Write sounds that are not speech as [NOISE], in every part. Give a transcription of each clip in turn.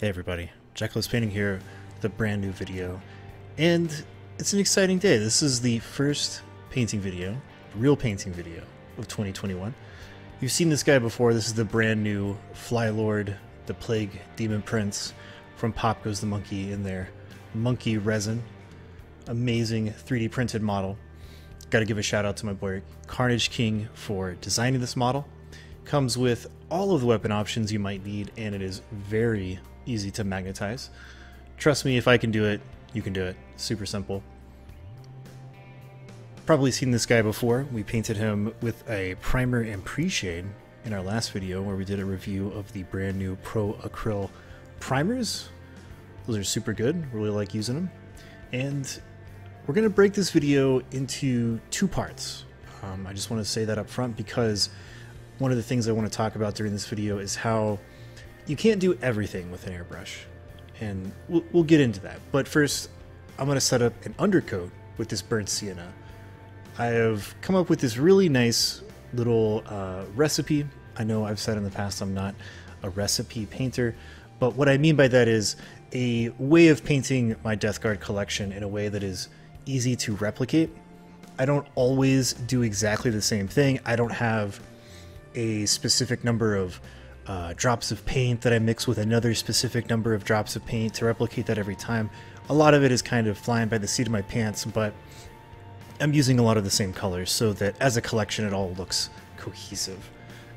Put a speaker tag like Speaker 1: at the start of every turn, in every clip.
Speaker 1: Hey everybody, Jack of Clubs Painting here with a brand new video. And it's an exciting day. This is the first painting video, real painting video of 2021. You've seen this guy before. This is the brand new Flylord, the Plague Demon Prince from Pop Goes the Monkey in their monkey resin. Amazing 3D printed model. Got to give a shout out to my boy Carnage King for designing this model. Comes with all of the weapon options you might need, and it is very easy to magnetize. Trust me, if I can do it, you can do it. Super simple. Probably seen this guy before. We painted him with a primer and pre-shade in our last video where we did a review of the brand new Pro Acryl primers. Those are super good. Really like using them. And we're going to break this video into two parts. Um, I just want to say that up front because one of the things I want to talk about during this video is how you can't do everything with an airbrush. And we'll, we'll get into that. But first, I'm going to set up an undercoat with this burnt sienna. I have come up with this really nice little uh, recipe. I know I've said in the past I'm not a recipe painter, but what I mean by that is a way of painting my Death Guard collection in a way that is easy to replicate. I don't always do exactly the same thing. I don't have a specific number of uh, drops of paint that I mix with another specific number of drops of paint to replicate that every time. A lot of it is kind of flying by the seat of my pants, but I'm using a lot of the same colors so that as a collection it all looks cohesive.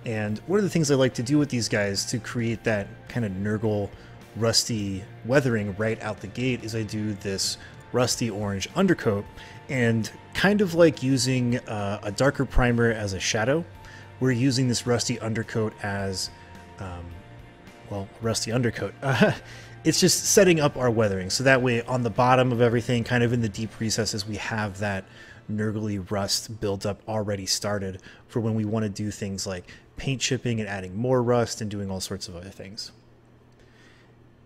Speaker 1: And one of the things I like to do with these guys to create that kind of Nurgle rusty weathering right out the gate is I do this rusty orange undercoat and kind of like using uh, a darker primer as a shadow we're using this rusty undercoat as, um, well, rusty undercoat. [LAUGHS] Uh, it's just setting up our weathering. So that way on the bottom of everything, kind of in the deep recesses, we have that nurgly rust built up already started for when we want to do things like paint chipping and adding more rust and doing all sorts of other things.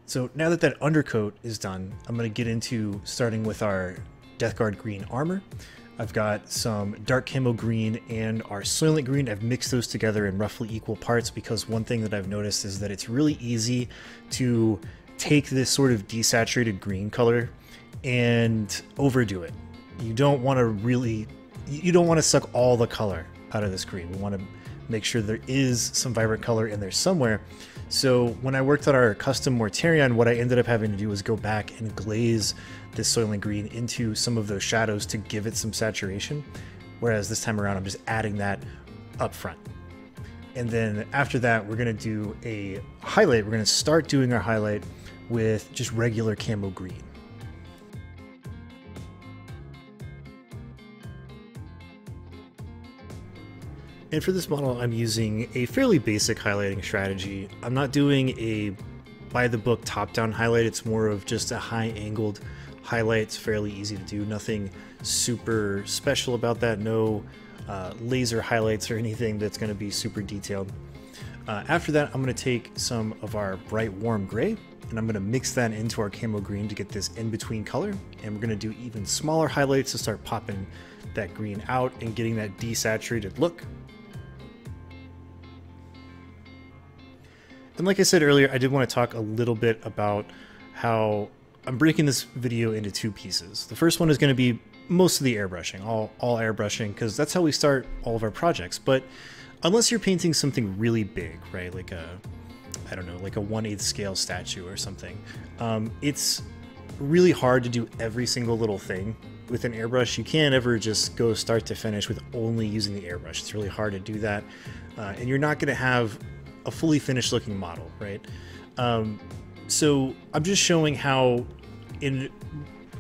Speaker 1: So now that that undercoat is done, I'm going to get into starting with our Death Guard green armor. I've got some dark camo green and our soylent green. I've mixed those together in roughly equal parts because one thing that I've noticed is that it's really easy to take this sort of desaturated green color and overdo it. You don't want to really, you don't want to suck all the color out of this green. We want to make sure there is some vibrant color in there somewhere. So when I worked on our custom Mortarion, what I ended up having to do was go back and glaze this Soylent Green into some of those shadows to give it some saturation. Whereas this time around, I'm just adding that up front. And then after that, we're gonna do a highlight. We're gonna start doing our highlight with just regular camo green. And for this model, I'm using a fairly basic highlighting strategy. I'm not doing a by the book top down highlight, it's more of just a high angled highlight. It's fairly easy to do, nothing super special about that, no uh, laser highlights or anything that's going to be super detailed. Uh, after that, I'm going to take some of our bright warm gray and I'm going to mix that into our camo green to get this in between color. And we're going to do even smaller highlights to start popping that green out and getting that desaturated look. And like I said earlier, I did want to talk a little bit about how I'm breaking this video into two pieces. The first one is going to be most of the airbrushing, all, all airbrushing, because that's how we start all of our projects. But unless you're painting something really big, right, like a, I don't know, like a 1 8 scale statue or something, um, it's really hard to do every single little thing with an airbrush. You can't ever just go start to finish with only using the airbrush. It's really hard to do that. Uh, and you're not going to have a fully finished looking model, right? Um, so I'm just showing how in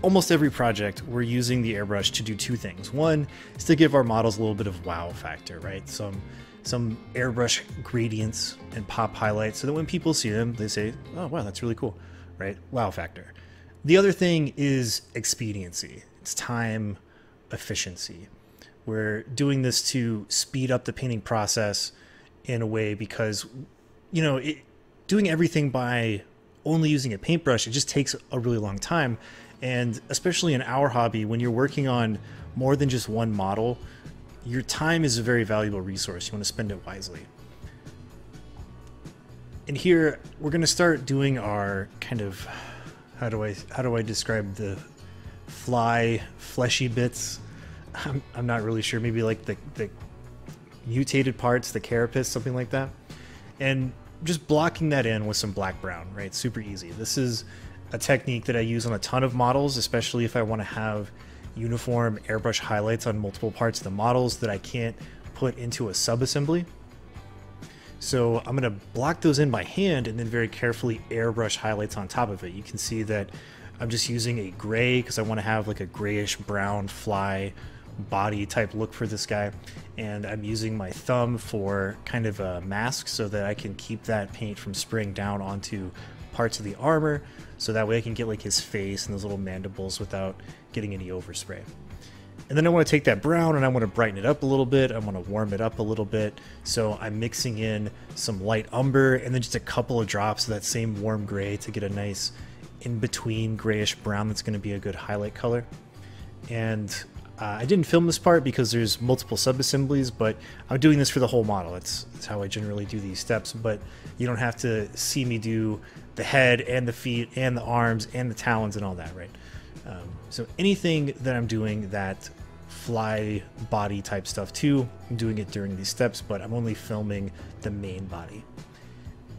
Speaker 1: almost every project we're using the airbrush to do two things. One is to give our models a little bit of wow factor, right? Some some airbrush gradients and pop highlights so that when people see them, they say, oh wow, that's really cool, right? Wow factor. The other thing is expediency. It's time efficiency. We're doing this to speed up the painting process in a way because you know it, doing everything by only using a paintbrush it just takes a really long time and especially in our hobby when you're working on more than just one model your time is a very valuable resource you want to spend it wisely And here we're gonna start doing our kind of how do I how do I describe the fly fleshy bits? [LAUGHS] I'm, I'm not really sure. Maybe like the the mutated parts, the carapace, something like that. And just blocking that in with some black brown, right? Super easy. This is a technique that I use on a ton of models, especially if I want to have uniform airbrush highlights on multiple parts of the models that I can't put into a subassembly. So I'm going to block those in by hand and then very carefully airbrush highlights on top of it. You can see that I'm just using a gray because I want to have like a grayish brown fly body type look for this guy. And I'm using my thumb for kind of a mask so that I can keep that paint from spraying down onto parts of the armor. So that way I can get like his face and those little mandibles without getting any overspray. And then I want to take that brown and I want to brighten it up a little bit. I want to warm it up a little bit. So I'm mixing in some light umber and then just a couple of drops of that same warm gray to get a nice in between grayish brown that's going to be a good highlight color. And uh, I didn't film this part because there's multiple sub-assemblies, but I'm doing this for the whole model. That's, that's how I generally do these steps, but you don't have to see me do the head and the feet and the arms and the talons and all that, right? Um, so anything that I'm doing that fly body type stuff too, I'm doing it during these steps, but I'm only filming the main body.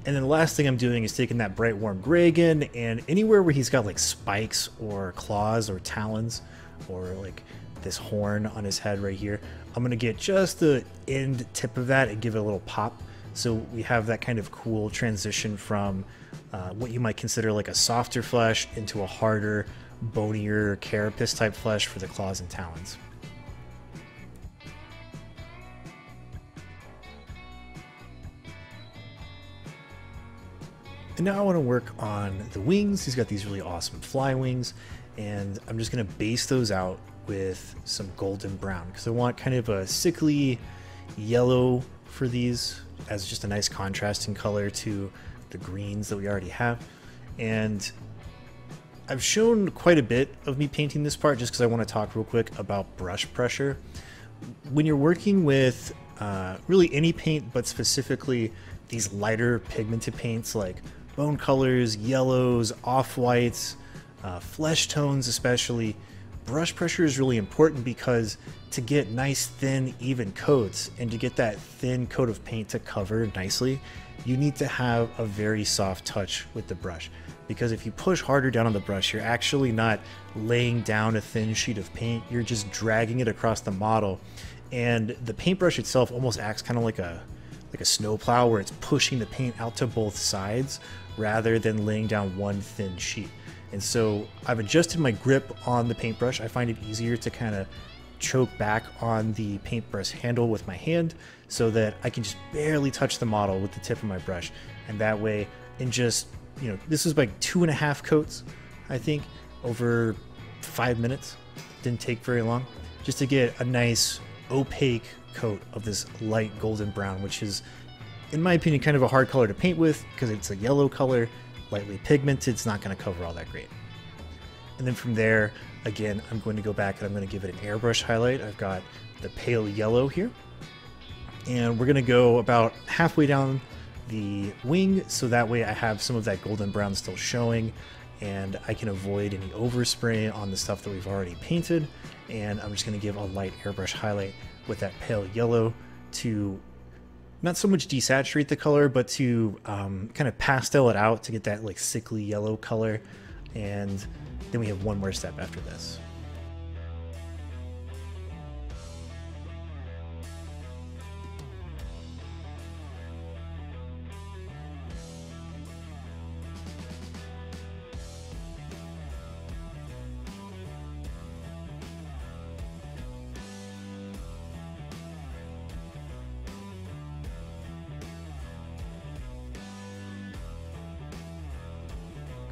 Speaker 1: And then the last thing I'm doing is taking that bright warm gray again, and anywhere where he's got like spikes or claws or talons or like this horn on his head right here, I'm gonna get just the end tip of that and give it a little pop. So we have that kind of cool transition from uh, what you might consider like a softer flesh into a harder, bonier carapace type flesh for the claws and talons. And now I want to work on the wings. He's got these really awesome fly wings, and I'm just going to base those out with some golden brown because I want kind of a sickly yellow for these as just a nice contrasting color to the greens that we already have. And I've shown quite a bit of me painting this part just because I want to talk real quick about brush pressure. When you're working with uh, really any paint, but specifically these lighter pigmented paints like bone colors, yellows, off-whites, uh, flesh tones especially, brush pressure is really important because to get nice thin even coats and to get that thin coat of paint to cover nicely, you need to have a very soft touch with the brush because if you push harder down on the brush, you're actually not laying down a thin sheet of paint, you're just dragging it across the model. And the paintbrush itself almost acts kind of like a like a snowplow where it's pushing the paint out to both sides rather than laying down one thin sheet. And so I've adjusted my grip on the paintbrush. I find it easier to kind of choke back on the paintbrush handle with my hand so that I can just barely touch the model with the tip of my brush. And that way, in just you know, this was like two and a half coats, I think, over five minutes. Didn't take very long just to get a nice opaque coat of this light golden brown, which is, in my opinion, kind of a hard color to paint with because it's a yellow color, lightly pigmented. It's not going to cover all that great. And then from there, again, I'm going to go back and I'm going to give it an airbrush highlight. I've got the pale yellow here. And we're going to go about halfway down the wing so that way I have some of that golden brown still showing and I can avoid any overspray on the stuff that we've already painted and I'm just going to give a light airbrush highlight with that pale yellow to not so much desaturate the color but to um, kind of pastel it out to get that like sickly yellow color and then we have one more step after this.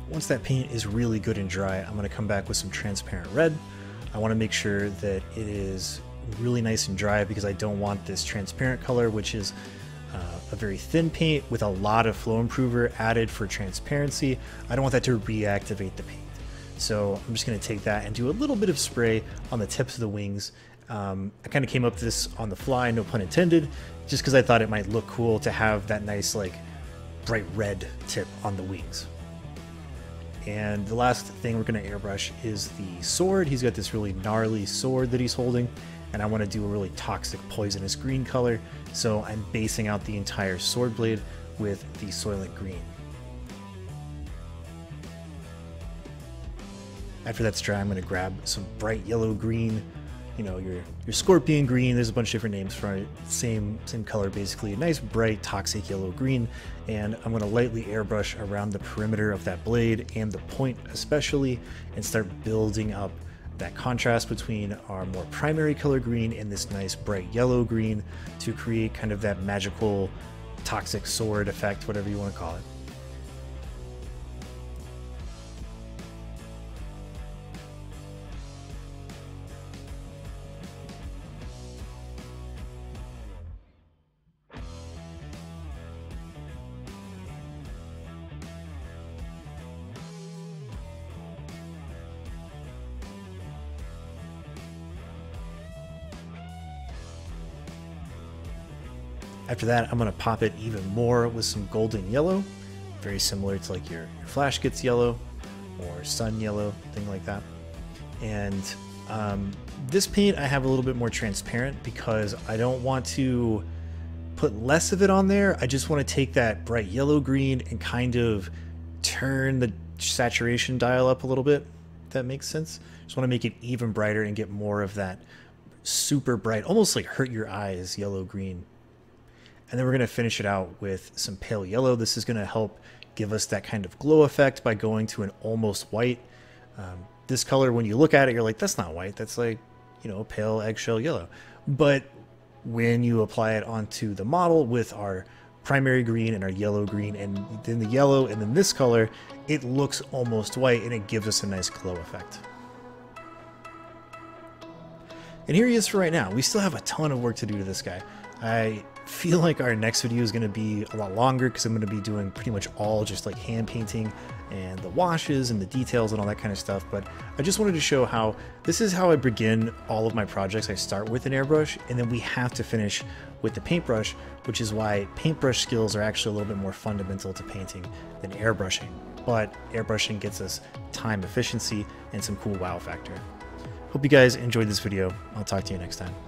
Speaker 1: Once that paint is really good and dry, I'm going to come back with some transparent red. I want to make sure that it is really nice and dry because I don't want this transparent color, which is uh, a very thin paint with a lot of flow improver added for transparency. I don't want that to reactivate the paint. So I'm just going to take that and do a little bit of spray on the tips of the wings. Um, I kind of came up this on the fly, no pun intended, just because I thought it might look cool to have that nice like bright red tip on the wings. And the last thing we're going to airbrush is the sword. He's got this really gnarly sword that he's holding, and I want to do a really toxic poisonous green color, so I'm basing out the entire sword blade with the Soylent Green. After that's dry, I'm going to grab some bright yellow green, you know, your your scorpion green. There's a bunch of different names for it. Same same color basically. A nice bright toxic yellow green, and I'm going to lightly airbrush around the perimeter of that blade and the point especially, and start building up that contrast between our more primary color green and this nice bright yellow green to create kind of that magical toxic sword effect, whatever you want to call it. After that, I'm to pop it even more with some golden yellow, very similar to like your, your Flash Gitz yellow or sun yellow, thing like that. And um, this paint I have a little bit more transparent because I don't want to put less of it on there. I just want to take that bright yellow green and kind of turn the saturation dial up a little bit, if that makes sense. Just want to make it even brighter and get more of that super bright, almost like hurt your eyes yellow green and then we're going to finish it out with some pale yellow. This is going to help give us that kind of glow effect by going to an almost white. Um, this color, when you look at it, you're like, that's not white. That's like, you know, pale eggshell yellow. But when you apply it onto the model with our primary green and our yellow green and then the yellow and then this color, it looks almost white and it gives us a nice glow effect. And here he is for right now. We still have a ton of work to do to this guy. I feel like our next video is going to be a lot longer because I'm going to be doing pretty much all just like hand painting and the washes and the details and all that kind of stuff. But I just wanted to show how this is how I begin all of my projects. I start with an airbrush and then we have to finish with the paintbrush, which is why paintbrush skills are actually a little bit more fundamental to painting than airbrushing. But airbrushing gets us time efficiency and some cool wow factor. Hope you guys enjoyed this video. I'll talk to you next time.